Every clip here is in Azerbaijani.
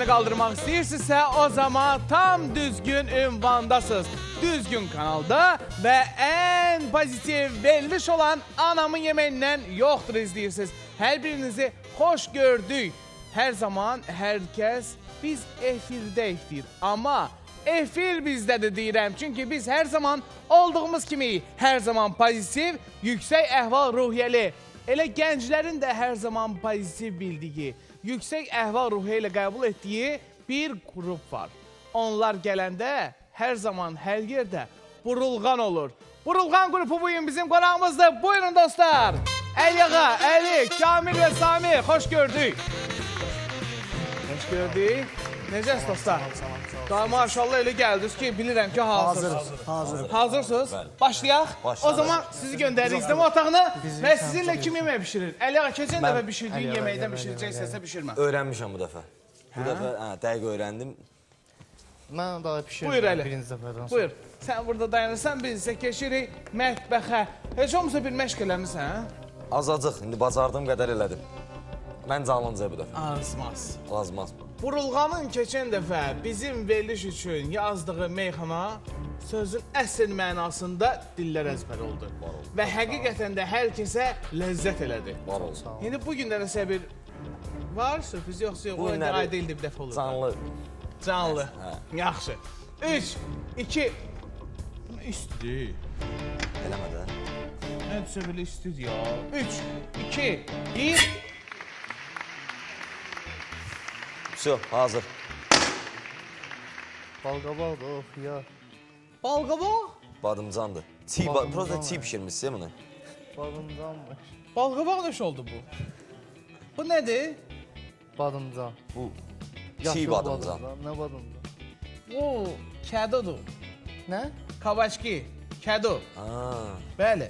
əhval-ruhiyyəni qaldırmaq istəyirsinizsə, o zaman tam düzgün ünvandasınız. Düzgün kanalda və ən pozitiv veriliş olan anamın yeməyindən yoxdur izləyirsiniz. Hər birinizi xoş gördük. Hər zaman hər kəs biz efirdəyik deyir. Amma efir bizdədir deyirəm. Çünki biz hər zaman olduğumuz kimi hər zaman pozitiv, yüksək əhval-ruhiyyəli Elə gənclərin də hər zaman pozitiv bildiyi, yüksək əhval-ruhiyyə ilə qəbul etdiyi bir qrup var. Onlar gələndə hər zaman hər yerdə burulğan olur. Burulğan qrupu bu gün bizim qonağımızdır. Buyurun dostlar. Əliyağa, Əli, Kamil və Sami, xoş gördük. Xoş gördük. Necəsiz dostlar? Daha maşallah elə gəldiniz ki, bilirəm ki, hazırsınız. Hazır. Hazırsınız? Başlayaq. O zaman sizi göndəririk izləmə otağına və sizinlə kim yemək bişirir? Əli ağa, keçən dəfə bişirdiyin yeməkdən bişirəcəksənsə bişirmə. Öyrənmişəm bu dəfə. Bu dəfə hə, dəqiq öyrəndim. Mən daha pişirdim. Buyur Əli. Birinci dəfədən sonra. Buyur. Sən burada dayanırsan, biz isə keçirik mətbəxə. Heç olmasa bir məşq eləmisən? Azacıq, indi bacardığım qədər elədim. Məncə alınca bu dəfə. Azmaz. Lazımaz. Burulğanın keçən dəfə bizim veriliş üçün yazdığı meyxana sözün əsl mənasında dillər əzbər oldu. Və həqiqətən də hər kəsə ləzzət elədi. Var olsun. İndi bu gün də nəsə bir var sürpriz yoxsa yox? O indi ayda ildə bir dəfə olur. Canlı. Canlı. Hə. Yaxşı. 3 2 İsti. Eləmə də. Nə desə belə istidir ya. 3 2 1 Vso, hazır. Balqabaqdır, of ya. Balqabaq? Badımcandır. Çiğ, ba Badımcan prosta çiğ pişirmişsin bunu. Badımcanmış. Balqabaq nə oldu bu? Bu nədir? Badımcan. Bu çiğ badımcan. Nə badımcan? O kədodur. Nə? Kavaçki, kədo. Bəli.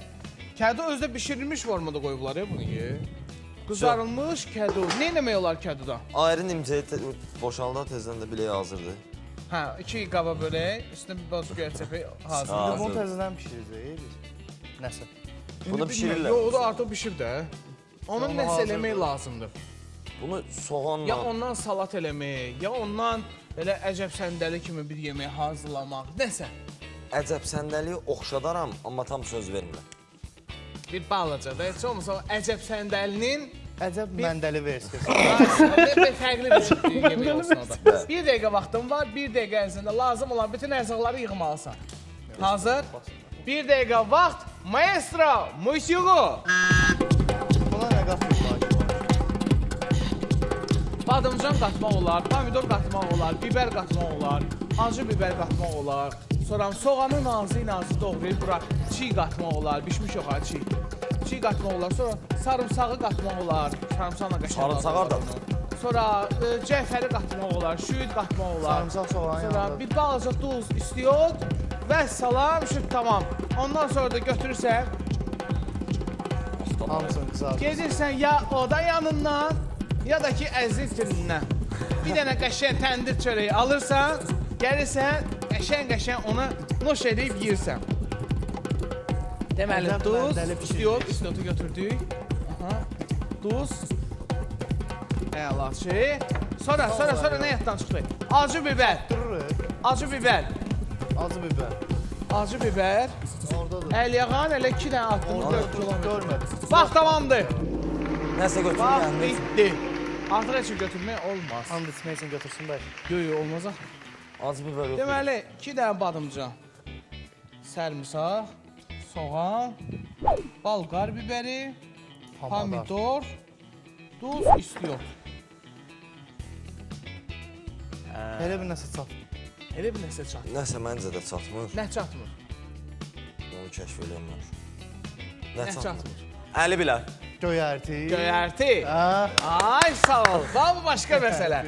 Kədo özdə bişirilmiş formada qoyublar ya bunu ki. Qızarılmış kədo. Nə eləmək olar kədoda? Ayrı nimçəyə te boşalda tezdən də biləyə hazırdır. Hə, iki qaba börək, üstünə bir boz göyçəpi hazır. Ha. İndi bunu təzədən pişirəcək. Nəsə. Bunu bilmirəm, bişirirlər. Yox, o da artıq bişir də. Onun Onu nəsə hazırdır. eləmək lazımdır. Bunu soğanla Ya ondan salat eləmək, ya ondan belə əcəb səndəli kimi bir yemək hazırlamaq, nəsə. əcəb səndəliyi oxşadaram, amma tam söz vermirəm. Bir balaca da, heç olmasa o əcəb səndəlinin Əcəb məndəli versiyası. bir fərqli bir olsun o da. Bir dəqiqə vaxtın var, bir dəqiqə ərzində lazım olan bütün ərzaqları yığmalısan. Hazır? Bir dəqiqə vaxt, maestro, musiqu. Buna nə qatmışlar? Badımcan qatmaq olar, pomidor qatmaq olar, biber qatmaq olar, acı biber qatmaq olar. Sonra soğanı nazi-nazi doğrayıb bura çiğ qatmaq olar, bişmiş yox ha çiğ. Çiğ qatmaq olar, sonra sarımsağı qatmaq olar, sarımsaqla qəşəng. Sarımsağı olar. Sonra e, cəfəri qatmaq olar, şüyüd qatmaq olar. Sarımsaq soğan Sonra bir balaca duz, istiyot və salam, şüd tamam. Ondan sonra da götürürsən, Hamısını qızart. Gedirsən ya oda yanından, ya da ki əziz tirindən. Bir dənə qəşəng təndir çörəyi alırsan, gəlirsən, qəşəng-qəşəng onu noş edib yeyirsən. Deməli, duz, məndəli pişirdik. istiyot, istiyotu götürdük. Aha. Duz. Əla şey. Sonra, sonra, sonra nə yaddan çıxdı? Acı biber, acı biber, Acı biber. acı biber. Oradadır. Əlyağan elə 2 dənə Orada 4 kilometr. görmədim. Vaxt tamamdır. Nəsə Vaxt yəni. bitdi. Artıq heç götürmək olmaz. And içmək üçün götürsün bəy. Yox, yox, olmaz axı. Acı biber yox. Deməli, 2 dənə badımcan. Sərmisaq, soğan, balqar bibəri, pomidor, duz, istiyot. Elə bir nəsə çat. Elə bir nəsə çat. Nəsə məncə də çatmır. Nə çatmır? Onu kəşf eləmirəm. Nə çatmır? Əli bilər. Göyərti. Göyərti. Hə. Ay sağ ol. Bax bu başqa məsələ.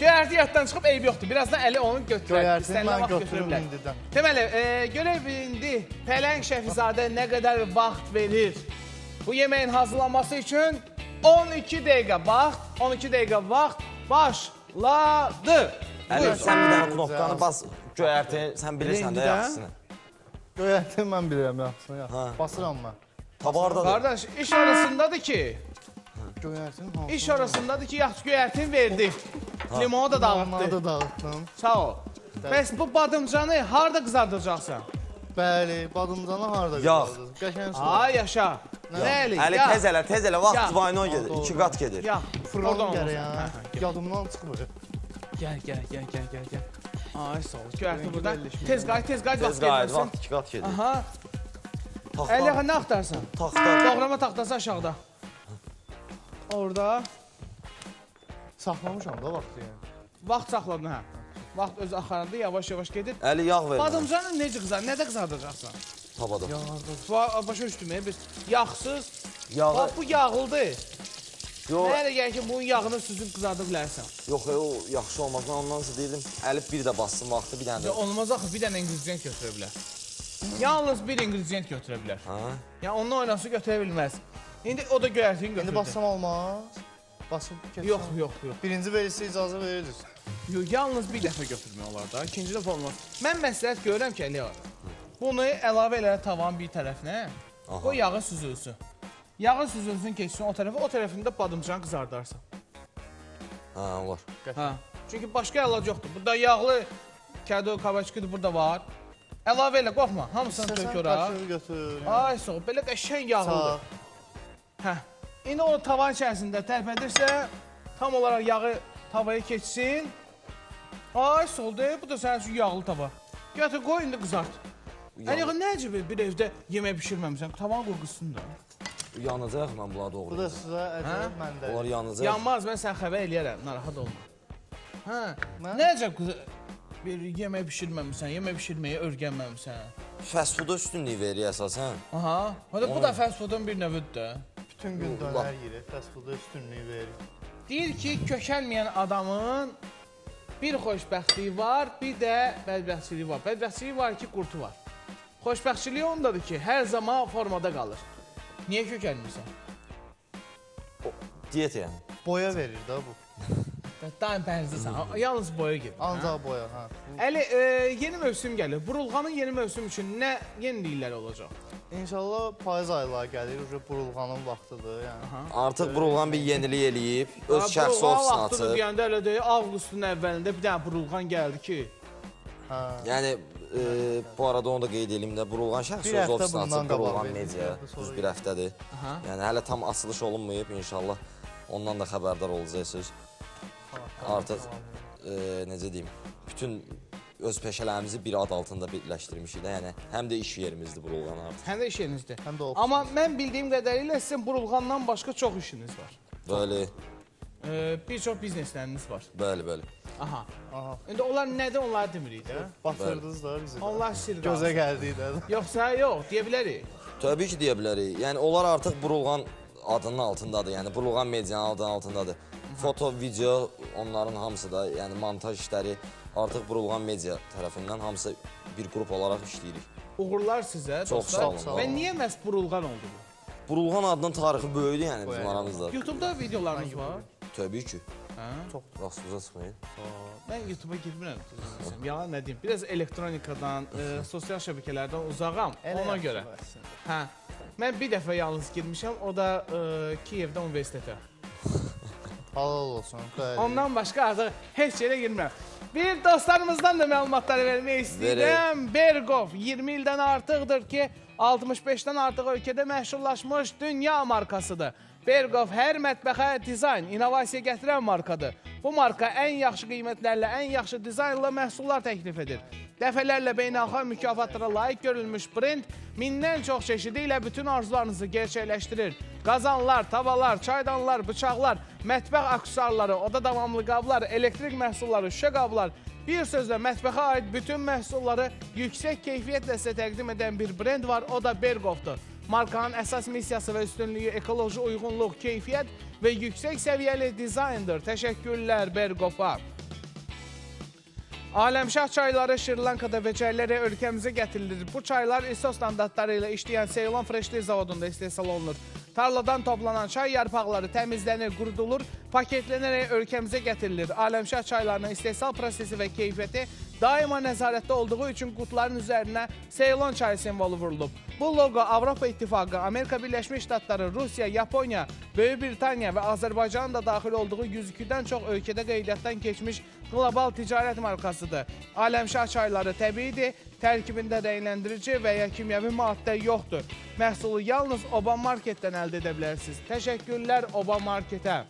Göyərti yaddan çıxıb eybi yoxdur. Birazdan Əli onu götürər. Göyərtini mən bilər. indidən. Deməli, e, görək indi Pələng Şəfizadə nə qədər vaxt verir bu yeməyin hazırlanması üçün 12 dəqiqə vaxt, 12 dəqiqə vaxt başladı. Əli sən bir dənə knopkanı bas. Göyərti sən bilirsən də yaxşısını. Göyərti mən bilirəm yaxşısını. Ha. yaxşı. Basıram mən. Tabarda da. Qardaş, iş arasındadır ki, Göyərtin hansı? iş arasındadır ki, yaxşı göyərtin verdi. Limonu da dağıtdı. da dağıtdım. Sağ ol. Bəs bu badımcanı harda qızardacaqsan? Bəli, badımcanı harda Yağ. qızardınız? Qəşəng su. Ay yaşa. Nəli? Əli Ya. tez elə, tez elə vaxt Ya. vayno gedir. Oldu, 2 oldu. qat gedir. Ya, Fırlanım oradan ya. Yadımdan çıxmır. Gəl, gəl, gəl, gəl, gəl, gəl. Ay sağ ol. Göyərti Rengi burada. Tez qayıt, tez qayıt Tez vaxt qayıt, vaxt 2 qat gedir. Aha. Taxta. Əli nə axtarsan? Taxta. Doğrama taxtası aşağıda. Orada Saxlamışam da vaxtı yəni. vaxt saxladın hə. Vaxt öz axarında yavaş-yavaş gedir. Əli yağ ver. Badımcanı necə qızar? Nədə qızardacaqsan? Tavada. Va- Başa düşdüm, biz yağsız. Yağı. Bax bu yağlıdır. Yox, Mənə elə gəlir ki, bunun yağını süzüb qızarda bilərsən. yox, o yaxşı olmaz. Ondan sonra deyirdim, Əlif bir də bassın vaxtı, bir dənə də. olmaz axı bir dənə ingredient götürə bilər. Yalnız bir ingredient götürə bilər. Ha? Ya onunla oynası götürə bilməz. İndi o da göyərtini götürdü. İndi bassam olmaz. Basıb keçsəm. Yox, yox, yox. Birinci verirsə icazə verirsiniz. Yox, yalnız bir dəfə götürmək olar da. İkinci dəfə olmaz. Mən məsləhət görürəm ki, Əli ağa, Bunu əlavə elə tavanın bir tərəfinə. Aha. O yağı süzülsün. Yağı süzülsün, keçsin o tərəfə, o tərəfində badımcanı qızardarsan. Ha, var. Hə. Çünki başqa əlac yoxdur. Burada yağlı kədo, kavaçkidir burada var. Əlavə elə, qorxma. Hamısını İstəsən tök ora. qaşığı götür. Ay soğuk, belə qəşəng yağlıdır. Hə. İndi o tavan içərisində tərpədirsə, tam olaraq yağı tavaya keçsin. Ay soldu, bu da sənin üçün yağlı tava. Götür qoy indi qızart. Əli ağa, nə əcəb bir evdə yemək bişirməmisən, tavan qurqusun da. Yanacaq mən bunlara Bu doğru. da sizə əcəb məndə. Onlar yanacaq. Yanmaz, mən sən xəbər eləyərəm, narahat olma. Hə, Mən- nə əcəb qız bir yemək bişirməmisən, yemək bişirməyi öyrənməmisən. Fast food üstünlük verir əsasən. Aha, hadi bu da fast foodun bir növüdür də. Bütün gün dönər yeri, fast fooda üstünlüyü verir. Deyir ki, kökəlməyən adamın bir xoşbəxtliyi var, bir də bədbəxtçiliyi var. Bədbəxtçiliyi var ki, qurtu var. Xoşbəxtçiliyi ondadır ki, hər zaman formada qalır. Niyə kökəlmirsən? Diyet yəni. Boya verir da bu. Daim pərzəsən, yalnız boya hə? Ancaq boya, hə. Əli, e, yeni mövsüm gəlir. Burulğanın yeni mövsüm üçün nə yeniliklər olacaq? İnşallah payız ayları gəlir, uje burulğanın vaxtıdır, yəni. Artıq burulğan bir yenilik eləyib, öz şəxsi ofisini vaxtıdır açıb. deyəndə elə deyir, avqustun əvvəlində bir dənə burulğan gəldi ki, Hə. Yəni e, bu arada onu da qeyd edeyim də, Burulğan şəxsi öz ofisini açıb, Burulğan Media, düz bir həftədir. Yəni hələ tam açılış olunmayıb, inşallah ondan da xəbərdar olacaqsınız. Artıq e, necə deyim, bütün öz peşələrimizi bir ad altında birləşdirmişik də, yəni həm də iş yerimizdir Burulğan artıq. həm də iş yerinizdir. Həm də ofis. Amma mən bildiyim qədərilə sizin burulğandan başqa çox işiniz var. Bəli, Ee, bir çox biznesləriniz var. bəli, bəli. Aha. Aha. İndi onlar nədir onları demirik də. Batırdınız da bizi. Onlar sirr Gözə gəldik də. Yoxsa yox, deyə bilərik. Təbii ki, deyə bilərik. Yəni onlar artıq Burulğan adının altındadır. Yəni Burulğan medianın adının altındadır. Foto, video onların hamısı da, yəni montaj işləri artıq Burulğan media tərəfindən hamısı bir qrup olaraq işləyirik. Uğurlar sizə Çox dostlar. sağ olun, Və sağ olun. niyə məhz burulğan oldu bu? Burulğan adının tarixi böyüdü yəni bizim aramızda. YouTube-da videolarınız var? Təbii ki. Hə? Çox rastımıza çıxmayın. Mən YouTube-a girmirəm. düzünü. Yalan nə deyim? Biraz elektronikadan, e, sosial şəbəkələrdən uzağam. Ona görə. Hə. Mən bir dəfə yalnız girmişəm, o da e, Kiyevdə universitetə. Halal olsun. Bəli. Ondan başqa artıq heç yerə girmirəm. Bir dostlarımızdan da məlumatları vermək istəyirəm. Bergov 20 ildən artıqdır ki, 65-dən artıq ölkədə məşhurlaşmış dünya markasıdır. Bergov hər mətbəxə dizayn, innovasiya gətirən markadır. Bu marka ən yaxşı qiymətlərlə, ən yaxşı dizaynla məhsullar təklif edir. Dəfələrlə beynəlxalq mükafatlara layiq görülmüş brend mindən çox çeşidi ilə bütün arzularınızı gerçəkləşdirir. Qazanlar, tavalar, çaydanlar, bıçaqlar, mətbəx aksesuarları, oda davamlı qablar, elektrik məhsulları, şüşə qablar, bir sözlə mətbəxə aid bütün məhsulları yüksək keyfiyyətlə sizə təqdim edən bir brend var, o da Bergovdur. Markanın əsas missiyası və üstünlüyü ekoloji uyğunluq, keyfiyyət və yüksək səviyyəli dizayndır. Təşəkkürlər Bergova. Aləmşah çayları Şirlankada becərilərək ölkəmizə gətirilir. Bu çaylar ISO standartları ilə işləyən Ceylon Freshli zavodunda istehsal olunur. Tarladan toplanan çay yarpaqları təmizlənir, qurudulur, paketlənərək ölkəmizə gətirilir. Aləmşah çaylarının istehsal prosesi və keyfiyyəti daima nəzarətdə olduğu üçün qutuların üzərinə Ceylon çayı simvolu vurulub. Bu loqo Avropa İttifaqı, Amerika Birləşmiş Ştatları, Rusiya, Yaponiya, Böyük Britaniya və Azərbaycanın da daxil olduğu 102-dən çox ölkədə qeydiyyatdan keçmiş qlobal ticarət markasıdır. Aləmşah çayları təbiidir, tərkibində rəngləndirici və ya kimyəvi maddə yoxdur. Məhsulu yalnız Oba Marketdən əldə edə bilərsiniz. Təşəkkürlər Oba Marketə.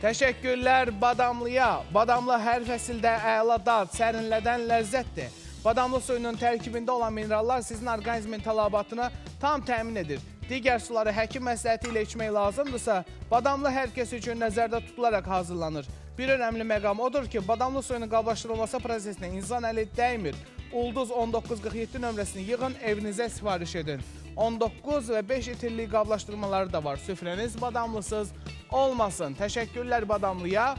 Təşəkkürlər Badamlıya. Badamlı hər fəsildə əla dad, sərinlədən ləzzətdir. Badamlı suyunun tərkibində olan minerallar sizin orqanizmin tələbatını tam təmin edir. Digər suları həkim məsləhəti ilə içmək lazımdırsa, badamlı hər kəs üçün nəzərdə tutularaq hazırlanır. Bir önəmli məqam odur ki, badamlı suyunun qablaşdırılması prosesinə insan əli dəymir. Ulduz 1947 nömrəsini yığın, evinizə sifariş edin. 19 və 5 litrlik qablaşdırmaları da var. Süfrəniz badamlısız olmasın. Təşəkkürlər badamlıya.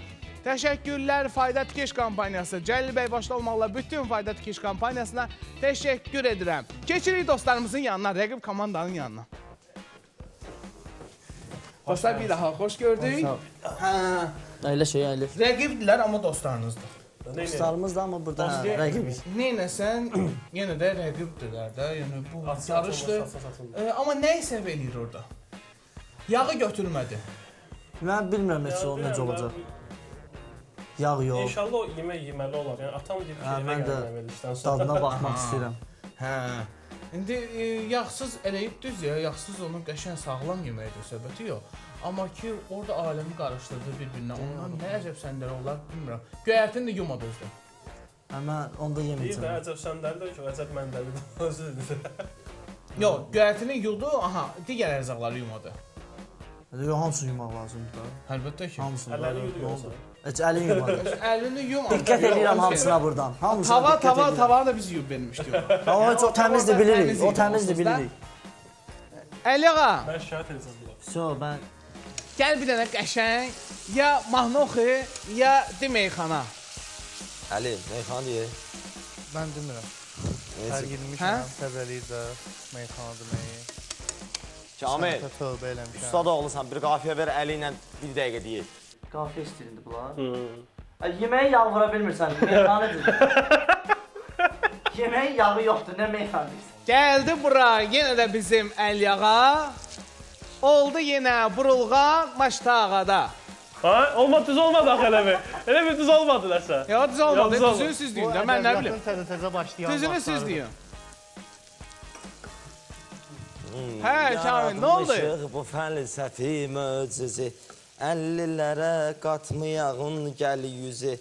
Təşəkkürlər Fayda Tikiş kampaniyası. Cəlil bəy başda olmaqla bütün Fayda Tikiş kampaniyasına təşəkkür edirəm. Keçirik dostlarımızın yanına, rəqib komandanın yanına. Dostlar bir daha xoş gördük. Hə, Əyləş, əyləş. rəqibdilər amma dostlarınızdır. Dostlarımız da amma burada hə, rəqibiz. Neynəsən, yenə də rəqibdirlər də. Yəni bu yarışdır. E, amma nə hesab eləyir orada? Yağı götürmədi. Mən bilmirəm heç o necə olacaq. Yağ yox. İnşallah o yemək yeməli olar. Yəni atam deyir ki, Hə, evə mən də gəlməm verilişdən sonra. Dadına baxmaq istəyirəm. Hə. İndi e, yağsız eləyib düz ya, yağsız onun qəşəng sağlam yeməkdir söhbəti yox. Amma ki orada aləmi qarışdırdı bir-birinə. Ondan nə əcəb səndərə olar bilmirəm. Göyərtini də yumadı özdə. Hə, mən onda Deyir də yeməyəcəm. əcəb səndəlidir ki, əcəb məndəlidir. Özü dedi. Yox, göyərtini yudu, aha, digər ərzaqları yumadı. Yox, hamısı yumaq lazımdır da. Əlbəttə ki. Hamısını. Oldu? yoxsa. Heç əlin yumadı. Əlini yum. Diqqət edirəm hamısına buradan. Hamısına Tava, tava, tavanı da biz yuyub vermişdik. ona. Amma heç o təmizdir bilirik. O təmizdir bilirik. Əli ağa, Mən şikayət edəcəm bunlar. Vso, mən gəl bir dənə qəşəng ya mahnı oxu, ya deməkxana. Əli, meyxana deyir. Mən demirəm. Neyse. Hər Hə? girmişəm, təzəliyir də, meyxana deməyi. Kamil, tövbə eləmişəm. ustad oğlusan, bir qafiyə ver əli ilə bir dəqiqə deyir. qafiyə istəyirdi bunlar. Hmm. Ay, Yeməyi yalvara bilmirsən, meyxanadır. Yeməyin yağı yoxdur, nə meyxanadır? Gəldi bura yenə də bizim Əli ağa. Oldu yenə burulğan Maştağada. Ha, olmadı düz olmadı axı elə bir. Elə bir düz olmadı nəsə. Ya düz olmadı, Ya, düz olmadı. düzünü siz deyin də, mən nə bilim. Təzə-təzə başlayan Düzünü siz deyin. Hə, Kamil, nə oldu? Yaratmışıq bu fəlsəfi möcüzü. Əllilərə qatmayağın gəl yüzü.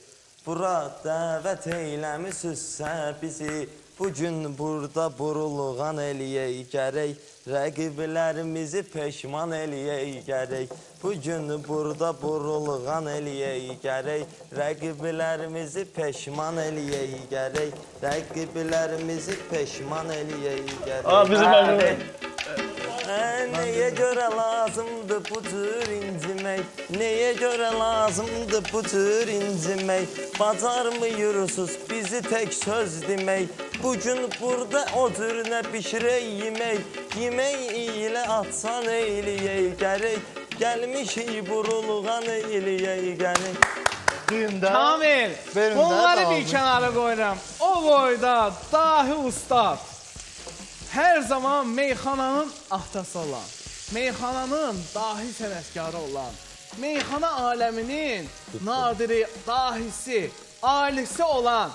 Bura dəvət eyləmisinizsə bizi. Bugün burada burulğan eləyək gərək. Rəqiblərimizi peşman eləyək gərək. Bugün burada burulğan eləyək gərək. Rəqiblərimizi peşman eləyək gərək. Rəqiblərimizi peşman eləyək gərək. Aa, bizim məqam. Hə, Nəyə görə lazımdır bu cür incimək? Nəyə görə lazımdır bu cür incimək? Bacarmıyırsınız bizi tək söz demək. Bugün burada o cür nə bişirək yemək. Yemək ilə atsan eyləyək gərək. Gəlmişik burulğan eyləyək gərək. Düyündə. Kamil, bunları bir kənara qoyuram. O boyda dahi ustad. Hər zaman meyxananın ahtası olan, meyxananın dahi sənətkarı olan, meyxana aləminin nadiri, dahisi, alisi olan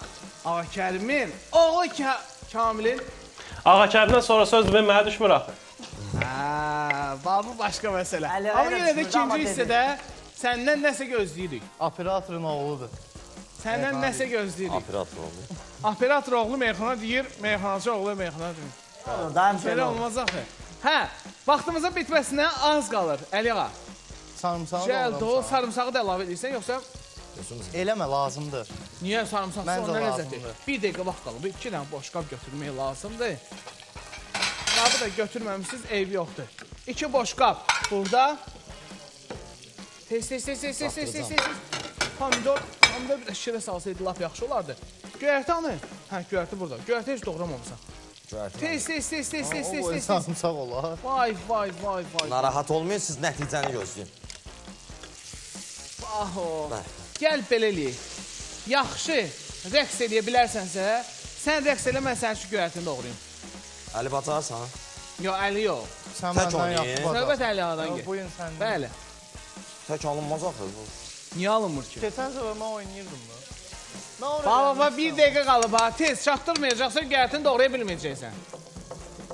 Ağa Kərimin oğlu Ka Kamilin Ağa Kərimdən sonra söz demək mənə düşmür axı. Hə, bu başqa məsələ. Əli, Amma yenə də ikinci hissədə səndən nəsə gözləyirik. Operatorun oğludur. Səndən nəsə gözləyirik. Operator oldu. Operator oğlu meyxana deyir, meyxanaçı oğlu meyxana deyir. Daim Belə olur. olmaz axı. Hə, vaxtımızın bitməsinə az qalır. Əli ağa, Sarımsağı gəl da o sarımsağı da əlavə edirsən yoxsa Eləmə lazımdır. niyə sarımsaq Məncə sonra ləzzəti? lazımdır. Bir dəqiqə vaxt qalıb. 2 dənə boş qab götürmək lazımdır. Qabı da götürməmisiniz, eybi yoxdur. 2 boş qab burada. Tez tez tez tez tez tez tez tez. Pomidor, pomidor bir də şirə salsaydı lap yaxşı olardı. Göyərti hanı? Hə, göyərti burada. Göyərti heç doğramamısan. Tez tez tez tez tez tez tez. sarımsaq olar. Vay vay vay vay. Narahat olmayın, siz nəticəni gözləyin. Aho. Gəl belə eləyək. Yaxşı, rəqs edə bilərsənsə, sən rəqs elə mən sənin üçün göyərtini doğrayım. Əli bacarsan? Yo, əli yox. Sən Tək məndən yaxşı Növbət bacarsan. əli adan Yo, get. Bu gün sən. Bəli. Tək alınmaz axı bu. Niyə alınmır ki? Keçən səfər mən oynayırdım da. Gəlmişəm. bir dəqiqə qalıb ha. Tez çatdırmayacaqsan, göyərtini doğraya bilməyəcəksən.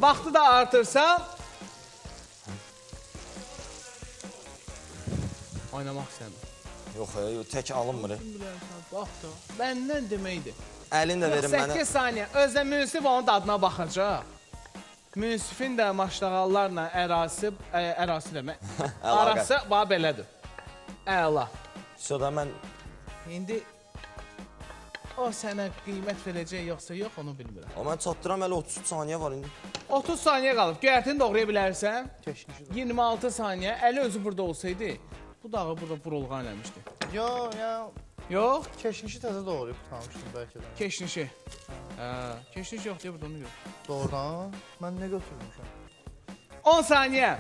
Vaxtı da artırsan, oynamaq istəmir. Yox, e, yox, tək alınmır. Bax da, məndən deməkdir. Əlini də verin mənə. 8 saniyə. Özdə münsif onun dadına baxacaq. Münsifin də maşdağallarla ərası, ə, ərası demək. Əlaqə. Arası bax belədir. Əla. Şurada mən İndi o sənə qiymət verəcək yoxsa yox onu bilmirəm. o mən çatdıram hələ 33 saniyə var indi. 30 saniyə qalıb. Göyərtini doğraya bilərsən. Keşmişi. 26 saniyə. Əli özü burada olsaydı, bu dağı burada burulğan eləmişdi. Yo, ya Yox, keşmişi təzə doğrayıb tutalmışdım bəlkə də. keşnişi. Hə, keşniş yox deyə burada onu yox. Doğrudan mən nə götürmüşəm? 10 saniyə.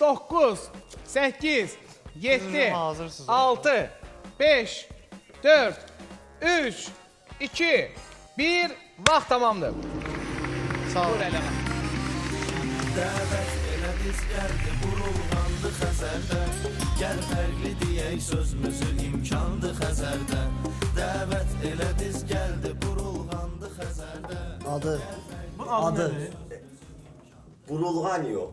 9 8 7 Hazırsınız. 6 5 4 3 2 1 Vaxt tamamdır. Sağ ol. Dur eləmə. Adı. Adı. Burulğan yox.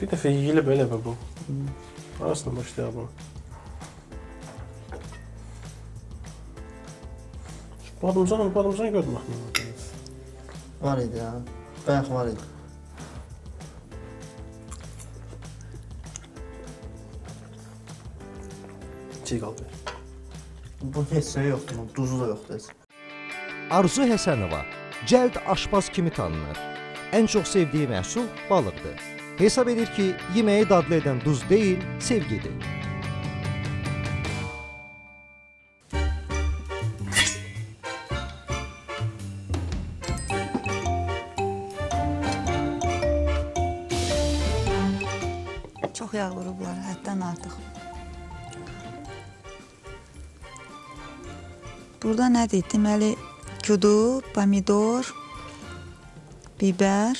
Bir dəfə yeyilib elə mi bu? Arasına başlayaq Badımcan, badımcan gördüm axı. Var idi ya. Bayaq var idi. Çiğ qaldı. Bu heç nə yoxdur, duzu da yoxdur heç. Arzu Həsənova cəld aşpaz kimi tanınır. Ən çox sevdiyi məhsul balıqdır. Hesab edir ki, yeməyi dadlı edən duz deyil, sevgidir. Burada nədir? Deməli, kudu, pomidor, bibər,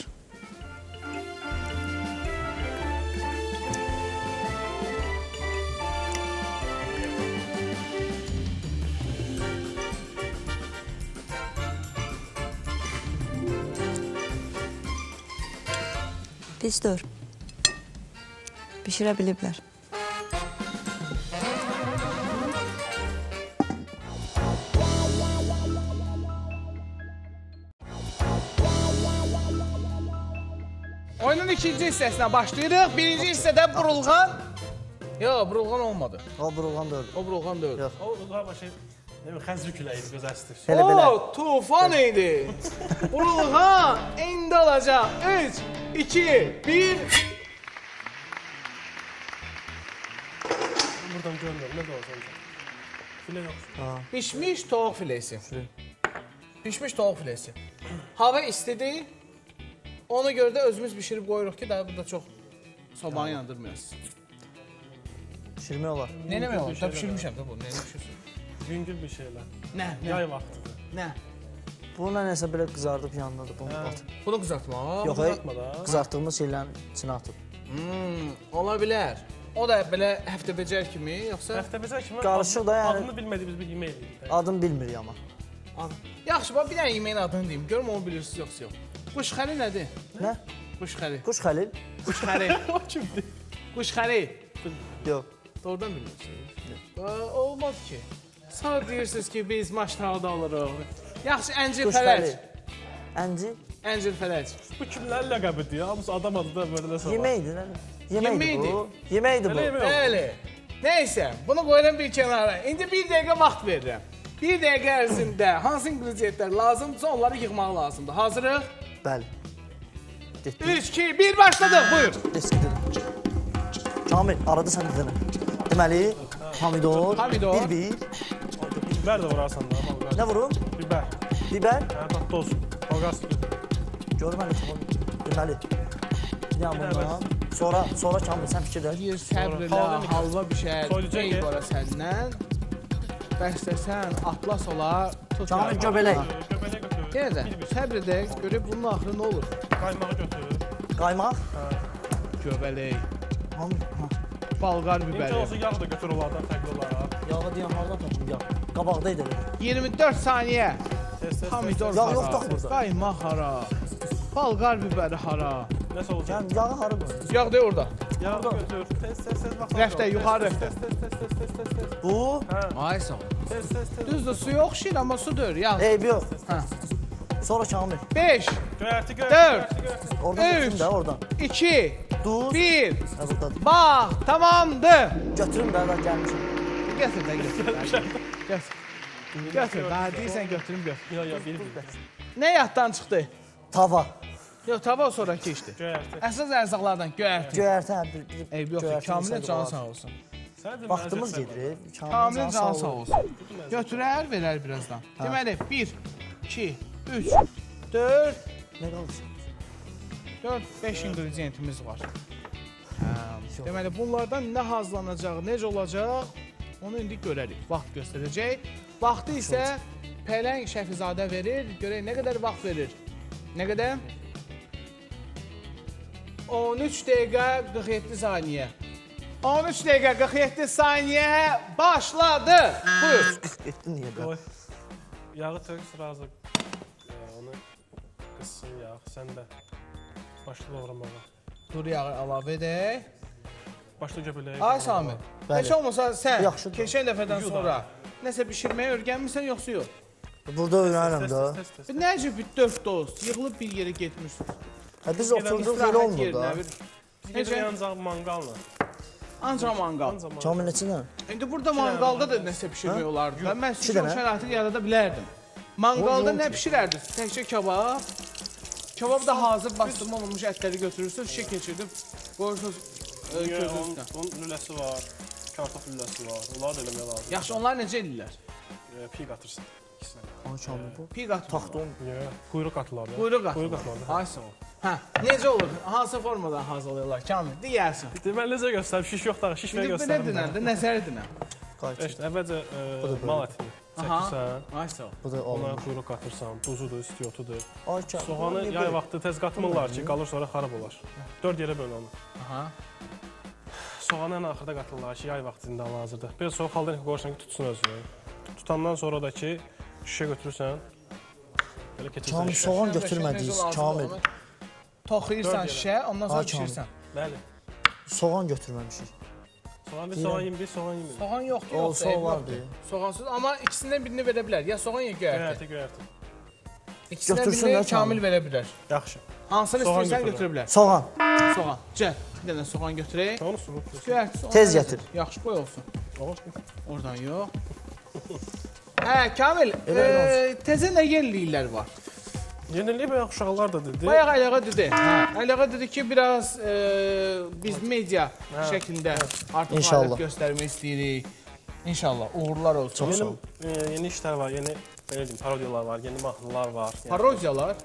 Pisdir. Bişirə biliblər. Oyunun ikinci hissəsinə başlayırıq. Birinci hissədə burulğan. Yox, burulğan olmadı. O burulğan deyil. O burulğan deyil. Yox. O uzaq başı xəzri küləyi göz əstir. Elə belə. O, tufan idi. burulğan indi olacaq. 3 2 1 Buradan görmürəm, nə də olacaq. Filə yox. Pişmiş toyuq filesi. Pişmiş toyuq filesi. Hava istidir. Ona görə də özümüz bişirib qoyuruq ki, daha burada çox sobanı yandırmayasınız. Pişirmək olar. Nə eləmək olur? Da pişirmişəm də bu. Nə pişirsən? Yüngül bir şeylər. Nə, nə, Yay vaxtıdır. nə? Bunu nəsə belə qızardıb yanındadır. Bunu at. Bunu qızartmaq. Yox, ey, Uzatma da. qızartdığımız şeylərin içinə atıb. Hmm, ola bilər. O da belə həftə becər kimi, yoxsa? Həftə bizə kimi Qarışıq da yəni. adını bilmədiyimiz bir yemək idi. Adını bilmirik amma. Yaxşı, bax bir dənə yeməyin adını deyim. Görüm onu bilirsiniz yoxsa yox. Quşxəri nədir? Nə? Quşxəri. Quş Xəlil? Quşxəri. O kimdir? Quşxəri. Yox. Doğrudan bilmirsiniz? Aa, olmaz ki. Sonra deyirsiniz ki, biz maştağda oluruq. Yaxşı, əncir fərəc. Xəlil. Ənci Əncir fərəc. Bu kimlərin ləqəbidir ya? Hamısı adam adı da böyle nəsə var. yeməkdir, nə? Yeməkdir. Bu. Yeməkdir bu. Bəli. Nəysə, bunu qoyuram bir kənara. İndi bir dəqiqə vaxt verirəm. Bir dəqiqə ərzində hansı inqrediyentlər lazımdırsa onları yığmaq lazımdır. Hazırıq? Bəli. Getdi. 3, 2, 1, başladıq. Buyur. Eskidir. Kamil, arada sən dedin. Deməli, pomidor, Pomidor. bir-bir. Biber də vurarsan da. Balqaz. Nə vurum? Biber. Biber. Hə, dadlı olsun. Balqaz. Görməli. Deməli. Ya bundan. Sonra, sonra Kamil sən fikir ver. Bir səbrlə Sonra xalqın halva bişər. Soyulacaq Ey yer. bora səndən. bəsləsən, atlas olar. tut Kamil göbələk. Göbələk. Yenə də səbr edək, görək bunun axırı nə olur. Qaymağı götür. Qaymaq. Göbələk, Hamı. ha. balqar İmkan bibəri. olsa yağ da götür onlardan fərqli olaraq. Yağı deyən hardan tapım yağ? Qabaqdaydı. 24 saniyə. Pomidor Yağ hara? yoxdur burada. Qaymaq hara? Balqar bibəri hara? Nəsə olacaq? Yəni yağı harı bu? Yağ deyil orada. Yağ götür. Tez tez tez vaxt. Rəftə, yuxarı rəftə. Tez tez tez tez tez tez tez. Bu. Ay sağ ol. Tez tez tez. Düzdür, su yox şir, amma sudur. Yağ. Eybi yox. Hə. Sonra Kamil. 5, Göyərti göyərti göyərti. Oradan Üç. götürün də oradan. 2, Dur. 1. Ha burdadır. Bax, tamamdır. Götürün də mən gəlmişəm. Gətir də, gətir. də. Gətir. Götür, daha deyirsən götürüm götür. Yox yox bir bir. Nə yaddan çıxdı? Tava. Yox, tava sonraki işdir. Göyərti. Əsas ərzaqlardan göyərti. Göyərtə hə, bir, bir Eyb yoxdur, göyərti Kamilin olsaydı canı olardı. sağ olsun. Sən də Vaxtımız mənzil gedir. Kamilin canı sağ olsun. Götürər, verər birazdan. Deməli, 1, 2, 3, 4, Nə qaldı? 4, 5 ingrediyentimiz var. Hə, deməli, bunlardan nə hazırlanacaq, necə olacaq, onu indi görərik. Vaxt göstərəcək. Vaxtı isə Pələng Şəfizadə verir. Görək nə qədər vaxt verir. Nə qədər? 13 dəqiqə 47 saniyə. 13 dəqiqə 47 saniyə başladı. Buyur. Getdin niyə? Qoy. Yağı tök razı. Onu qıssın yağ. Sən də başla doğramağa. Dur yağı əlavə edək. Başla göbələyə. Ay Sami, heç olmasa sən Yaxşıdır. keçən dəfədən sonra nəsə bişirməyi öyrənmisən yoxsa yox? Burada öyrənirəm də. Necə bir dörd dost yığılıb bir yerə getmişsiniz. Hə biz oturduq elə olmur da. Biz ancaq manqalla. ancaq manqal. Kamil neçə nə? İndi burada manqalda da nəsə pişirmək olardı. Mən sizin dənə. şəraiti yarada bilərdim. Manqalda nə olur. bişirərdiniz? Təkcə kebab. Kebab da hazır bastırma olunmuş ətləri götürürsüz, şişə keçirdib qoyursunuz e, Yox, közün Onun, lüləsi var. Kartof lüləsi var. Onları da eləmək lazım. Yaxşı, onlar necə eləyirlər? E, Piy atırsan. İkisinə. Ay Kamil bu. Piq atmaq. Taxton. Yox, quyruq atırlar. ya. Quyruq atmaq. Quyruq atırlar. Ay sağ ol. Hə, necə olur? Hansı formadan hazırlayırlar Kamil? Deyərsən. Deməli necə göstərib? Şiş yox da, şiş belə göstərim. dinən də nəzər dinən. Qayıt. İşte əvvəlcə e, mal ətini. Çəkirsən. Ay sağ ol. Bu da Ona olmur. quyruq atırsan, duzudur, istiotudur. Ay Kamil. Soğanı yay vaxtı tez qatmırlar ki, qalır sonra xarab olar. 4 yerə böl onu. Aha. Soğanı ən axırda qatırlar ki, yay vaxtında hal-hazırda. Biraz soğuk halda qoyursan ki, tutsun özünü. Tutandan sonra da ki, şişə götürürsən. Belə keçirsən Kamil şişə. soğan götürmədiniz Kamil. olur? Toxuyursan Dörd yerə. şişə, ondan sonra Ay, Kamil. bişirsən. Bəli. Soğan götürməmişik. Soğan bir, soğan 21, soğan 21. Soğan yox ki, O yoxsa soğan vardı. yoxdur. Soğansız, amma ikisindən birini verə bilər. Ya soğan ya göyərti. Göyərti, göyərti. İkisindən Götürsün birini Kamil. Verə bilər. Yaxşı. Hansını Soğan istəyirsən götürə bilər. Soğan. Soğan. Gəl. Bir dənə soğan götürək. Onu sulu. Göyərti soğan. Tez gətir. Yaxşı qoy olsun. Oradan yox. Hə, Kamil, e, təzə nə yeniliklər var? Yenilik bayaq uşaqlar da dedi. Bayaq Əliağa dedi. Hə, Əliağa dedi ki, biraz e, biz media şəklində artıq fəaliyyət göstərmək istəyirik. İnşallah. Uğurlar olsun. Yeni, e, yeni işlər var, yeni belə deyim, parodiyalar var, yeni mahnılar var. Yəni, Parodiyalar.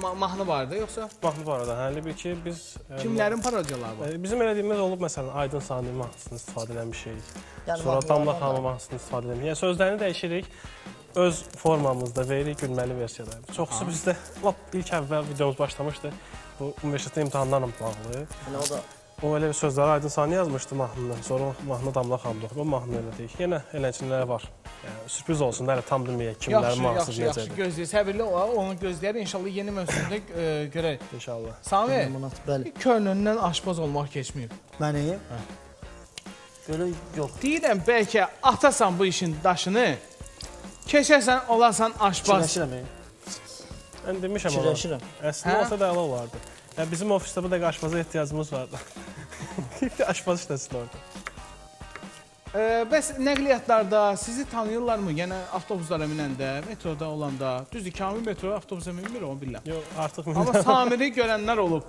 Ma mahnı vardı yoxsa? mahnı var da, hələ bir ki biz e, Kimlərin parodiyaları var? e, bizim elədiyimiz olub məsələn Aydın Sani mahnısını istifadə eləmişik. Yəni Sonra Damla da- xanım mahnısını istifadə eləmişik. Yəni sözlərini dəyişirik. Öz formamızda veririk gülməli versiyada. Çoxusu bizdə lap ilk əvvəl videomuz başlamışdı. Bu universitet imtahanlarla bağlı. Yəni o da O elə bir sözləri Aydın Sani yazmışdı mahnını. Sonra mahnı Damla xanım oxudu. O mahnını elədik. Yenə eləçinlər var. Yəni sürpriz olsun hələ tam bilməyək kimlərin Yaxşı, mahnısı yaxşı, yaxşı necədir. gözləyir. Səbirli ol, onu gözləyər. İnşallah yeni mövsümdə e, görək. İnşallah. Sami, bəli. könlündən aşpaz olmaq keçməyib. Məni Belə yox. Deyirəm bəlkə atasan bu işin daşını, keçərsən olasan aşpaz. Fikirləşirəm. Mən demişəm ona. Fikirləşirəm. Əslində Hə? olsa da əla olardı. Yəni bizim ofisdə bu dəqiqə aşpaza ehtiyacımız vardı. aşpaz işləsin orada. E, bəs nəqliyyatlarda sizi tanıyırlarmı? Yəni avtobuslara minəndə, metroda olanda, düzdür, Kamil metro avtobusa minmir, onu bilirəm. Yox, artıq Amma Samiri görənlər olub.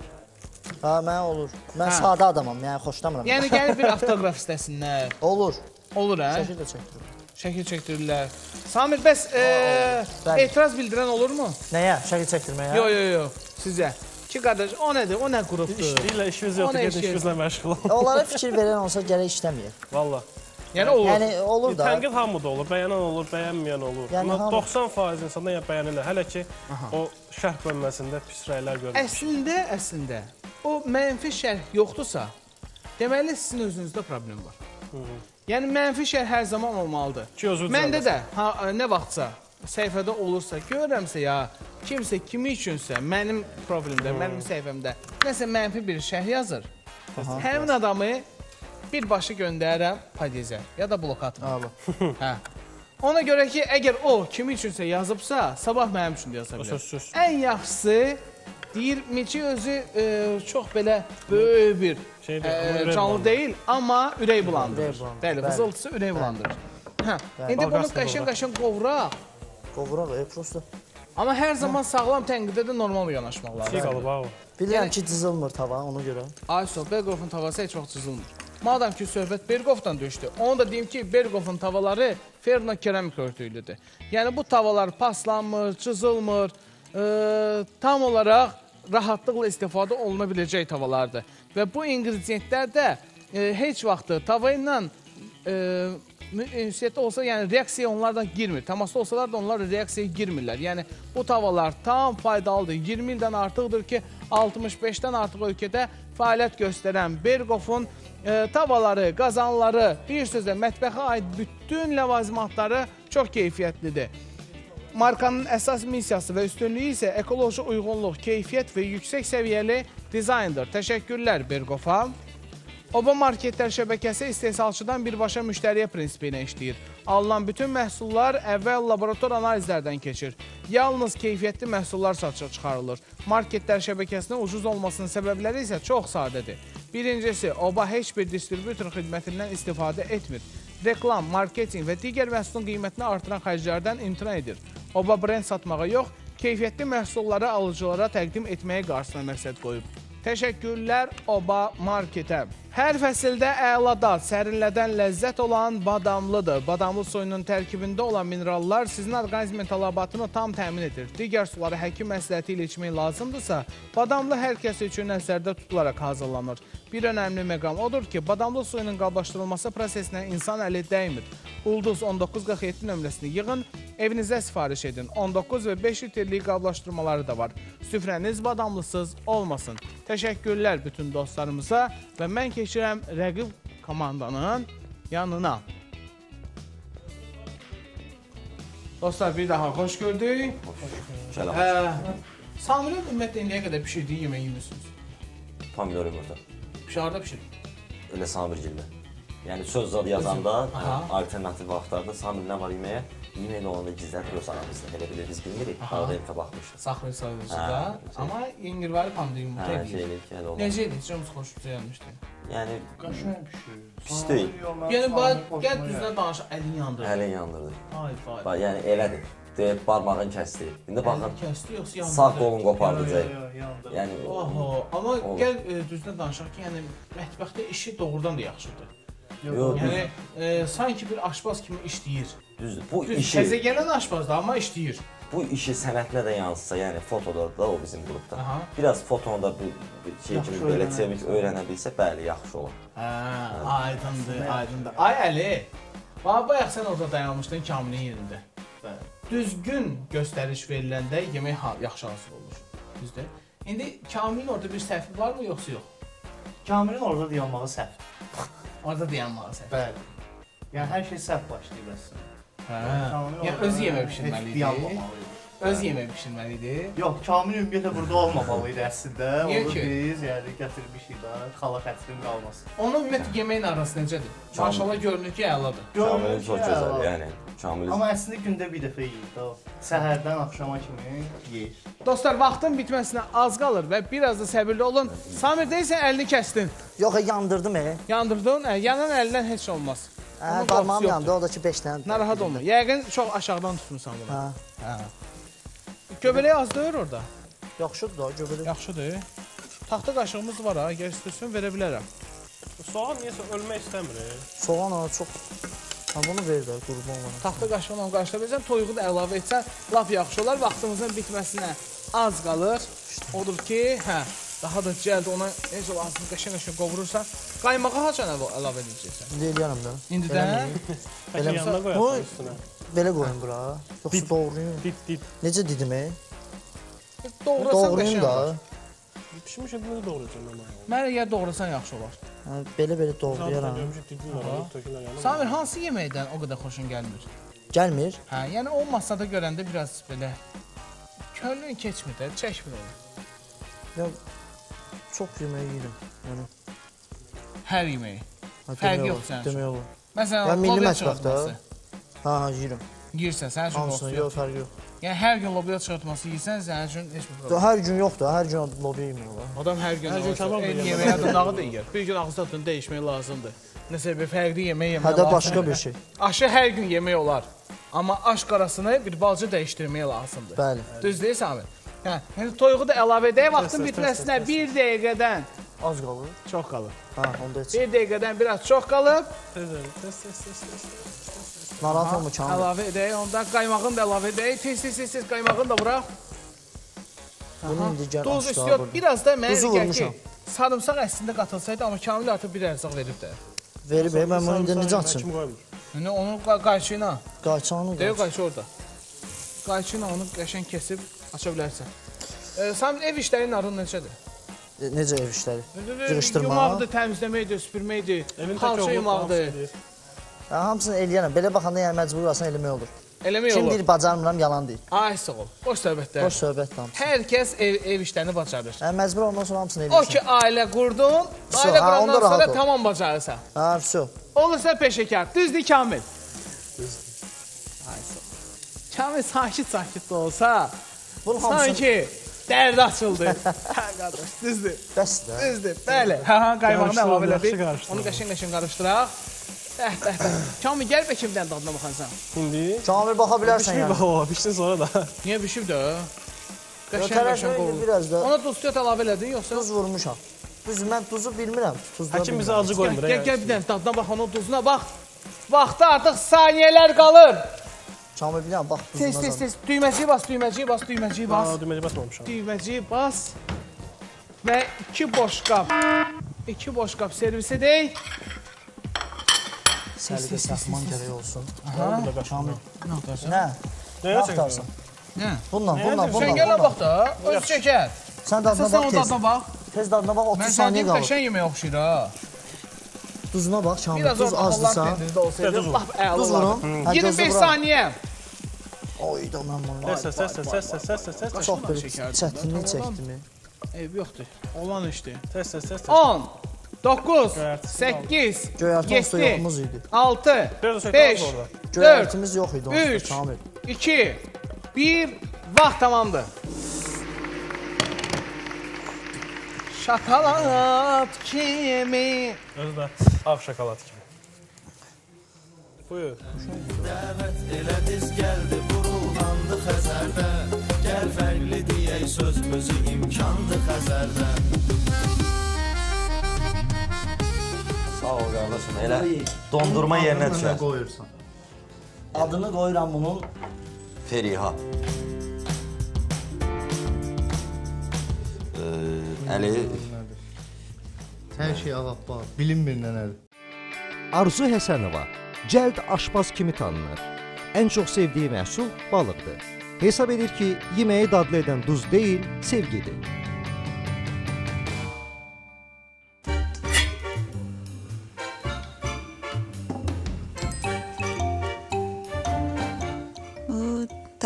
Hə, mənə olur. Mən Hə. sadə adamam, yəni xoşlamıram. Yəni gəlib bir avtoqraf istəsinlər. olur. Olur hə? Şəkil də çəkdirir. Şəkil çəkdirirlər. Samir, bəs e, Bəli. etiraz bildirən olurmu? Nəyə? Şəkil çəkdirməyə? Yox, yox, yox. Sizə. Ki qardaş, o nədir? O nə qrupdur? İşlə işimiz yoxdur, gedin işi? işimizlə məşğul olun. Onlara fikir verən olsa gərək işləməyək. Valla. Yəni olur. Yəni olur da. Tənqid hamıda olur, bəyənən olur, bəyənməyən olur. Yəni Amma hamı- 90% insanda yəni bəyənirlər. Hələ ki o şərh bölməsində pis rəylər görürük. Əslində, əslində o mənfi şərh yoxdursa, deməli sizin özünüzdə problem var. Yəni mənfi şərh hər zaman olmalıdır. Ki, özü Məndə də ha, nə vaxtsa səhifədə olursa, görürəmsə ya kimsə kimi üçünsə mənim profilimdə, mənim səhifəmdə nəsə mənfi bir şərh yazır. Həmin adamı birbaşa göndərirəm podizə ya da bloka atıram. Hə. Ona görə ki, əgər o kimi üçünsə yazıbsa, sabah mənim üçün də yaza bilər. Sözsüz. Ən yaxşısı deyir Miçi özü e, çox belə böyük bir Şeydir, e, canlı bulandırır. deyil, amma ürək bulandırır. Bəli, vızıltısı ürək bulandırır. Hə. İndi bunu Orqasm qəşəng-qəşəng qovuraq. Qovuraq, e, prosta. Amma hər zaman sağlam tənqidə də normal yanaşmaq Şey lazımdır. qalıb ha o. Bilirəm ki, cızılmır tava, ona görə. Ayso, Berqovun tavası heç vaxt cızılmır. Madam ki, söhbət Berqovdan düşdü, onu da deyim ki, Berqovun tavaları Ferno keramik örtüylüdür. Yəni bu tavalar paslanmır, cızılmır, e, tam olaraq rahatlıqla istifadə oluna biləcək tavalardır. Və bu inqridiyentlər də e, heç vaxtı tava ilə e, ünsiyyətdə olsa, yəni reaksiyaya onlar da girmir. Təmasda olsalar da onlar reaksiyaya girmirlər. Yəni bu tavalar tam faydalıdır. 20 ildən artıqdır ki, 65-dən artıq ölkədə fəaliyyət göstərən Berqovun e, tavalları, qazanları, bir sözlə mətbəxə aid bütün ləvazimatları çox keyfiyyətlidir. Markanın əsas missiyası və üstünlüyü isə ekoloji uyğunluq, keyfiyyət və yüksək səviyyəli dizayndır. Təşəkkürlər Berqofa. Oba marketlər şəbəkəsi istehsalçıdan birbaşa müştəriyə prinsipi ilə işləyir. Alınan bütün məhsullar əvvəl laborator analizlərdən keçir. Yalnız keyfiyyətli məhsullar satışa çıxarılır. Marketlər şəbəkəsinin ucuz olmasının səbəbləri isə çox sadədir. Birincisi, Oba heç bir distributor xidmətindən istifadə etmir. Reklam, marketinq və digər məhsulun qiymətini artıran xərclərdən imtina edir. Oba brend satmağa yox, keyfiyyətli məhsulları alıcılara təqdim etməyə qarşısına məqsəd qoyub. Təşəkkürlər Oba Marketə. Hər fəsildə əla dad, sərinlədən ləzzət olan badamlıdır. Badamlı suyunun tərkibində olan minerallar sizin orqanizmin tələbatını tam təmin edir. Digər suları həkim məsləhəti ilə içmək lazımdırsa, badamlı hər kəs üçün nəzərdə tutularaq hazırlanır. Bir önəmli məqam odur ki, badamlı suyunun qablaşdırılması prosesinə insan əli dəymir. Ulduz 1947 nömrəsini yığın, evinizə sifariş edin. 19 və 5 litrlik qablaşdırmaları da var. Süfrəniz badamlısız olmasın. Təşəkkürlər bütün dostlarımıza və mən keçirəm rəqib komandanın yanına. Dostlar bir daha xoş gördük. Şələ. Hə, Samirin ümumiyyətlə indiyə qədər bişirdiyi yemək yemirsiniz. Pomidor yumurta. Bişarda bişirir. Elə Samir gildə. Yəni söz zad yazanda, Aha. alternativ vaxtlarda Samir nə var yeməyə? Yemək olanda gizlətib yoxsa aramızda. Elə bilir biz bilmirik. Arada imta baxmışdıq. Saxır sayılırsa Hə, da. şey. Amma yengirvari pomidor yumurta Hə, edir. şey eləyir ki, elə olmaz. Necə idi? Çox xoş gəlmişdi. Yəni Qəşəng pişir. Pis deyil. Yəni bax, gəl düzünə danış, əlin yandırdı. əlin yandırdı. Ay vay. Bax, yəni elədir. Deyib barmağın kəsdi. İndi baxın, kəsdi yoxsa yandırdı? sağ qolun qopardacaq. yandı. Yəni Oho, amma gəl e, düzünə danışaq ki, yəni mətbəxdə işi doğrudan da yaxşıdır. yox, Yəni e, sanki bir aşpaz kimi işləyir. düzdür. Bu Düz, işi təzə gələn aşpazdır, amma işləyir. Bu işi sənətlə də yansıtsa, yəni fotoda da o bizim qrupda. Aha. Biraz fotonu da bu bu şey kimi Yaxşı belə öyrənə çevik öyrənə bilsə, bəli, yaxşı olar. Hə, aydındır, aydındır. Ay Əli, bax bayaq sən orada dayanmışdın Kamilin yerində. Düzgün göstəriş veriləndə yemək yaxşı hazır olur. Düzdür? İndi Kamilin orada bir səhvi varmı yoxsa yox? Kamilin orada dayanmağı səhv. Orada dayanmalı səhv. Bəli. Yəni hər şey səhv başlayır əslində. Hə. Kamilin Yəni orada öz yemək heç bişirməli idi. dayanmamalı idi. Öz yemək bişirməli idi. Yox, Kamil ümumiyyətlə burada olmamalı idi əslində. Onu biz yəni gətirmişik də, xala xətrin qalmasın. Onun ümumiyyətlə yeməyin arası necədir? Kamil. Maşallah görünür ki, əladır. Kamilin çox gözəl, yəni Kamil Amma əslində gündə bir dəfə yeyir də. Səhərdən axşama kimi yeyir. Dostlar, vaxtın bitməsinə az qalır və biraz da səbirli olun. Samir deyirsən əlini kəsdin. Yox, e, yandırdım e. Yandırdın, ə, yanan əlindən heç olmaz. Hə, qorxusu yandı, yoxdur. o da ki 5 dənə. Narahat olma. Yəqin çox aşağıdan tutmusan bunu. Hə. Göbələk az deyir orada. Yaxşıdır da, göbələk. Yaxşıdır. Taxta qaşığımız var ha, gəl istəsən verə bilərəm. Soğan niyəsə ölmək istəmir. Soğan ha çox. Ha bunu ver də, qurban olum. Taxta qaşıqla qarşıla bilirsən, toyuğu da əlavə etsən, lap yaxşı olar. Vaxtımızın bitməsinə az qalır. Odur ki, hə, Daha da cəld ona necə lazım qəşəng-qəşəng qovurursan. Qaymağı haçan əla- əlavə edəcəksən? İndi eləyərəm da. İndidən Bəlkə yanına Oy. qoyarsan üstünə. Belə qoyun bura. Yoxsa doğrayım. Did, did. Necə dedim e? doğrasan Doğrayım qəşəng da. olar. Pişmiş indi doğrayacağam mən. Mən ya doğrasan yaxşı olar. Hə, Belə-belə doğrayaram. görmüşük didinlər, alıp tökürlər yanına. Samir hansı yeməkdən o qədər xoşun gəlmir? Gəlmir. Hə, yəni o masada görəndə biraz belə könlün keçmir də, çəkmir onu. Ya çox yemək yeyirəm. Yəni Hər yeməyi. ha, Fərqi demək yox olar, sənin üçün. Demək olur. Məsələn, Ya milli mətbəxdə. çıxartması. Ha, ha, yeyirəm. Yeyirsən, sənin üçün Hamısını yoxdur. yox, fərqi yox. Yəni hər gün lobya çıxartması yeyirsən, sənin üçün heç bir Da, problem. Hər gün yoxdur, hər gün lobiya yemək olar. Adam hər gün Hər gün kabab da yeyir. yeməyə dırnağı da yeyir. Bir gün ağız tadını dəyişmək lazımdır. Nəsə bir fərqli yemək yemək lazımdır. başqa bir şey. Aşı hər gün yemək olar. Amma aş qarasını bir balcı dəyişdirmək lazımdır. Bəli. Düz deyil Samir? Hə, yəni toyuğu da əlavə edək vaxtın bitməsinə tez, 1 dəqiqədən Az qalır. çox qalır. Ha, onda heç. 1 dəqiqədən biraz çox qalıb. Tez, tez, tez, tez, tez. Narahat olma Kamil. Əlavə edək, onda qaymağını da əlavə edək. Tez tez tez tez qaymağını da vuraq. Bunu indi gəl Duz burada. Biraz da mənə gəlir ki, sarımsaq əslində qatılsaydı, amma Kamil artıq bir ərzaq verib də. Verib, mən bunu indi necə açım? Yəni onu qa- qayçı ilə, Qayçanı deyir qaç. qayçı orada. Qayçı ilə onu qəşəng kəsib aça bilərsən. E, Samir ev işləri narın necədir? Necə ev işləri? Yığışdırma. Yumaqdır, təmizləməkdir, süpürməkdir, xalça yumaqdır. Ha, hamısını eləyərəm. Belə baxanda yəni məcbur olsan eləmək olur. Eləmək Kim olur. deyir bacarmıram, yalan deyil. Ay sağ ol. Boş söhbətlər. Boş söhbət tam. Hər kəs ev, ev işlərini bacarır. Hə, məcbur ondan sonra hamısını O eləyirsən. ki ailə qurdun, Vəsə, ailə qurandan sonra ol. tamam bacarırsan. Ha, vəsə. Olursa peşəkar. Düzdür Kamil? Ay sağ ol. Kamil sakit-sakit də olsa, Bunun sanki dərd açıldı. hə qardaş, düzdür. bəs də. Düzdür. Bəli. Hə, hə, qaymağını əlavə elədik. Onu qəşəng-qəşəng qarışdıraq. Bəh, bəh, bəh. Kamil gəl bəkimdən dadına baxarsan. İndi Kamil baxa bilərsən yəni. bax o, pişsin sonra da. Niyə bişib də? Tərəfə qovur. biraz da Ona duz tiyot əlavə elədin yoxsa? tuz vurmuşam. Düz mən tuzu bilmirəm. Həkim bizə acı qoymur. gəl, gəl bir dənə dadına bax, onun duzuna bax. Vaxtda artıq saniyələr qalır. Kamil bilirəm, bax tuzuna. Tez, tez, tez. Düyməciyi bas, düyməciyi bas, düyməciyi bas. Aa, düyməcə basmamışam. Düyməciyi bas. Və iki boş qab. İki boş qab servis edək. Səliqə saxman gərək olsun. Burada qaşıq. Kamil. Nə atarsan? Nə? Nə axtarsan? Nə? Bununla, bununla, edirsən? Sən bununla. gələ bununla. bax da, öz çəkər. Sən dadına Sən sən bax tez. dadına bax. Tez dadına bax, Mən 30 sən saniyə deyim, qalır. qəşəng yemək oxşayır ha. Duzuna bax, Kamil. Duz azdırsa. Duz. Hə, 25 gözlə bura. saniyə. Oy da mən bunu. Səs, səs, səs, səs, səs, səs, səs, səs. Çox şekerdir. çətinlik Tamam. çəkdim. Eyb yoxdur. Olan işdir. Səs, səs, səs. 10 9 Göyərtisi 8 Göyərti olsa 7 yoxumuz idi. 6 Biraz da 5 söküldü orada. 4 Göyərtimiz yox idi onsuz Üç. da, Kamil. 2 1 vaxt tamamdır. Şokolad kimi Özü də ağ şokolad kimi. Buyur. Sağ ol qardaşım. Elə dondurma yerinə düşər. qoyursan. Adını qoyuram bunun. Feriha. Ee, Əli Hər şey ağappaq, bilinmir nənədir. Arzu Həsənova cəld aşpaz kimi tanınır. Ən çox sevdiyi məhsul balıqdır. Hesab edir ki, yeməyi dadlı edən duz deyil, sevgidir.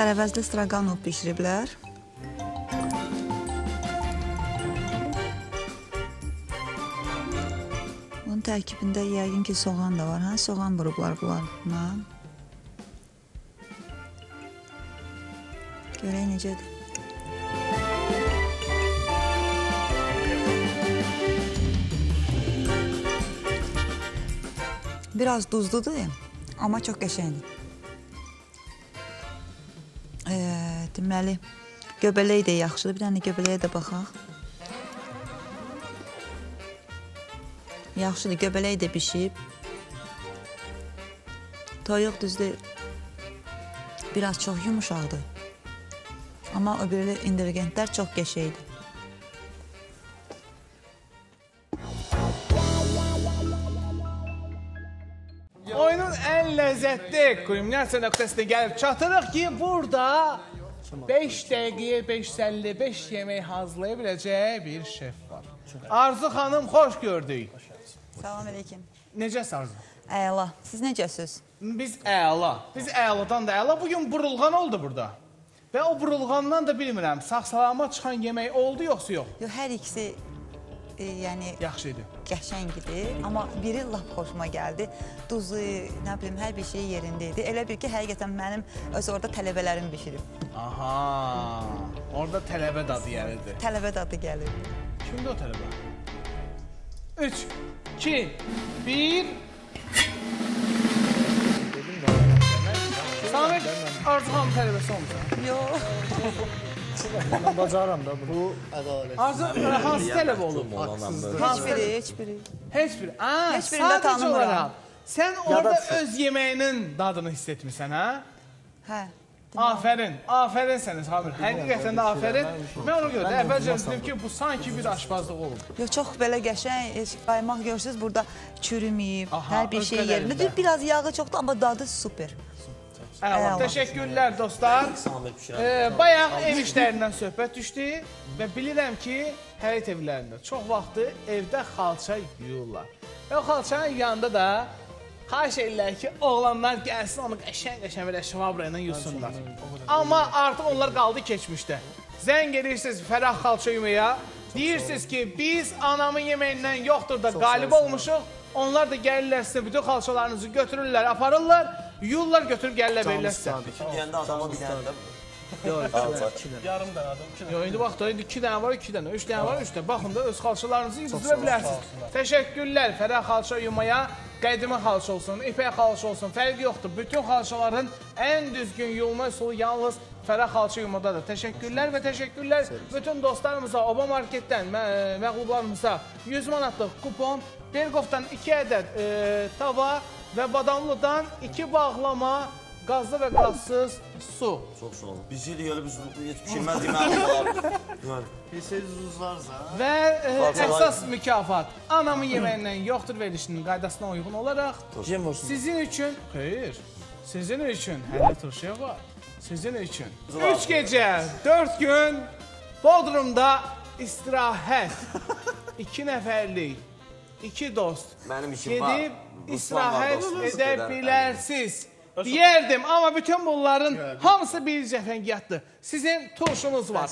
Tərəvəzli straqanov bişiriblər. Bunun tərkibində yəqin ki, soğan da var, hə? Soğan vurublar bunlarla. Görək necədir. Biraz duzludur, amma çox qəşəngdir. deməli göbələk də yaxşıdır. Bir dənə göbələyə də baxaq. Yaxşıdır, göbələk də bişib. Toyuq düzdür. Biraz çox yumuşaqdır. Amma o birli ingredientlər çox qəşəngdir. Oyunun ən ləzzətli kulminasiya nöqtəsinə gəlib çatırıq ki, burada 5 dəqiqəyə 555 yemək hazırlaya biləcək bir şef var. Arzu xanım, xoş gördük. Salam əleykum. Necəsən Arzu? Əla. Siz necəsiz? Biz əla. Biz əladan da əla. Bu gün burulğan oldu burada. Və o burulğandan da bilmirəm, sağ-salama çıxan yemək oldu yoxsa yox? Yox, hər ikisi e, yəni Yaxşı idi. Qəşəng idi, amma biri lap xoşuma gəldi. Duzu, nə bilim, hər bir şey yerində idi. Elə bil ki, həqiqətən mənim öz orada tələbələrim bişirib. Aha. Orada tələbə dadı gəlirdi. Tələbə dadı gəlir. Kimdir o tələbə? 3 2 1 Samir Arzu xanım tələbəsi olmusan. Yox, Mən bacaram da bunu. Bu ədalət. Arzu hansı tələbə olub? heç biri, heç biri. Heç bir. Aa, Heç birini də sadəcə tanımıram. Sən orada öz yeməyinin dadını hiss etmisən, hə? Hə. Afərin, afərin sənə Samir. Həqiqətən də afərin. Mən ona görə də əvvəlcə dedim ki, bu sanki bir aşpazlıq olub. Yox, çox belə qəşəng, heç qaymaq görürsüz, burada çürüməyib, hər bir şey yerində. Biraz yağı çoxdur, amma dadı super. Əla. Təşəkkürlər dostlar. Ee, bayaq ev işlərindən söhbət düşdü və bilirəm ki, həyət evlərində çox vaxtı evdə xalça yuyurlar. Və o xalçanın yanında da xahiş edirlər ki, oğlanlar gəlsin onu qəşəng-qəşəng belə şvabra ilə yusunlar. Amma artıq onlar qaldı keçmişdə. Zəng edirsiniz Fərah xalça yumaya. Deyirsiniz ki, biz anamın yeməyindən yoxdur da qalib olmuşuq. Onlar da gəlirlər sizə bütün xalçalarınızı götürürlər, aparırlar, yuyurlar, götürüb gəlirlər verirlər sizə. Deyəndə adama bir dənə də Yarım dənə adam, iki dənə. Yo, indi da indi 2 dənə var, 2 dənə, 3 dənə var, 3 dənə. Baxın da öz xalçalarınızı yuzdura bilərsiniz. Təşəkkürlər Fərah xalça yumaya. Qədimə xalça olsun, ipək xalça olsun, fərqi yoxdur. Bütün xalçaların ən düzgün yuyulma üsulu yalnız Fərah xalça yumadadır. Təşəkkürlər və təşəkkürlər bütün dostlarımıza, Oba marketdən, mə- məğlublarımıza 100 manatlıq kupon, Berqovdan 2 ədəd e, tava və Badamlıdan 2 bağlama, qazlı və qazsız su. çox sağ olun. Biz yedik elə biz heç pişirməz deməli olar. Deməli. Bilsəniz uzlarsa, Və e, Xalçalar- əsas mükafat anamın yeməyindən yoxdur verilişinin qaydasına uyğun olaraq sizin üçün, xeyr, sizin üçün hələ turşuya var. Sizin üçün 3 gecə, 4 gün Bodrumda istirahət. 2 nəfərlik, 2 dost Mənim işim var. gedib Ruslan istirahət var, dostum, edə gedər. bilərsiniz. Deyərdim, amma bütün bunların hamısı bir cəfəngiyatdır. Sizin turşunuz var.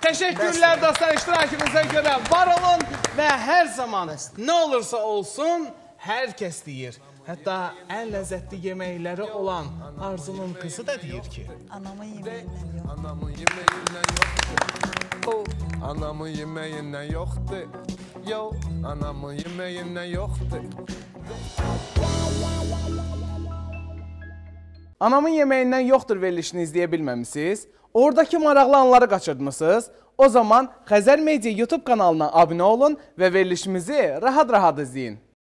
Təşəkkürlər dostlar iştirakınıza görə var olun və hər zaman nə olursa olsun hər kəs deyir. Hətta ən ləzzətli yeməkləri olan Arzunun qızı da deyir ki, Anamın yeməyindən yox. Anamın yemeğinden yoktu. Anamın yemeğinden yoktu. Yo, anamın yemeğinden yoktu. Anamın yeməyindən yoxdur verilişini izləyə bilməmisiniz? Oradakı maraqlı anları qaçırtmısınız? O zaman Xəzər Media YouTube kanalına abunə olun və verilişimizi rahat-rahat izləyin.